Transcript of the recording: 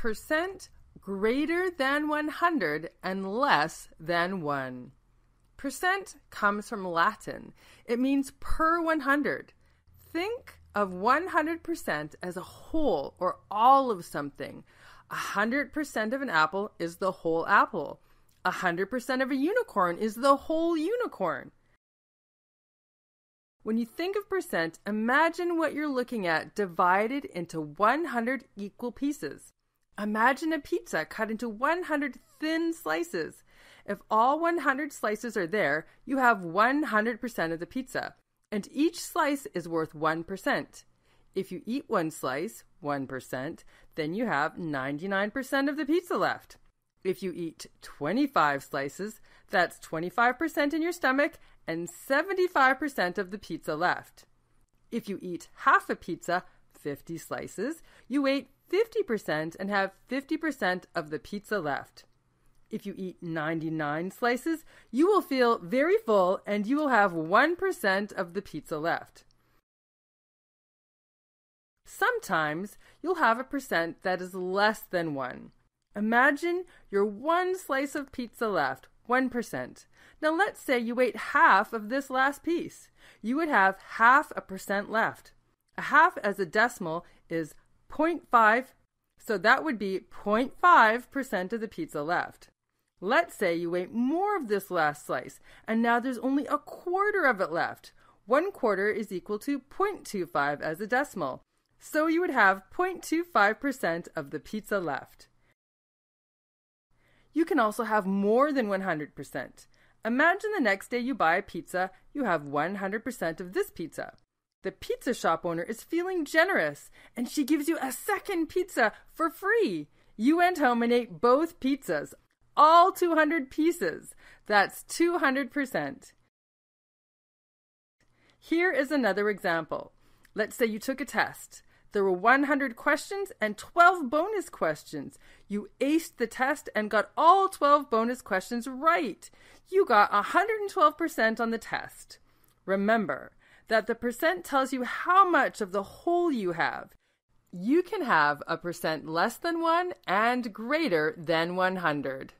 percent greater than 100 and less than 1. Percent comes from Latin. It means per 100. Think of 100% as a whole or all of something. 100% of an apple is the whole apple. 100% of a unicorn is the whole unicorn. When you think of percent, imagine what you're looking at divided into 100 equal pieces. Imagine a pizza cut into 100 thin slices. If all 100 slices are there, you have 100% of the pizza, and each slice is worth 1%. If you eat one slice, 1%, then you have 99% of the pizza left. If you eat 25 slices, that's 25% in your stomach and 75% of the pizza left. If you eat half a pizza, 50 slices, you ate 50% and have 50% of the pizza left. If you eat 99 slices, you will feel very full and you will have 1% of the pizza left. Sometimes you'll have a percent that is less than 1. Imagine your one slice of pizza left, 1%. Now let's say you ate half of this last piece. You would have half a percent left. A half as a decimal is 0.5, so that would be 0.5% of the pizza left. Let's say you ate more of this last slice, and now there's only a quarter of it left. One quarter is equal to 0.25 as a decimal, so you would have 0.25% of the pizza left. You can also have more than 100%. Imagine the next day you buy a pizza, you have 100% of this pizza. The pizza shop owner is feeling generous and she gives you a second pizza for free. You went home and ate both pizzas, all 200 pieces. That's 200%. Here is another example. Let's say you took a test. There were 100 questions and 12 bonus questions. You aced the test and got all 12 bonus questions right. You got 112% on the test. Remember that the percent tells you how much of the whole you have. You can have a percent less than 1 and greater than 100.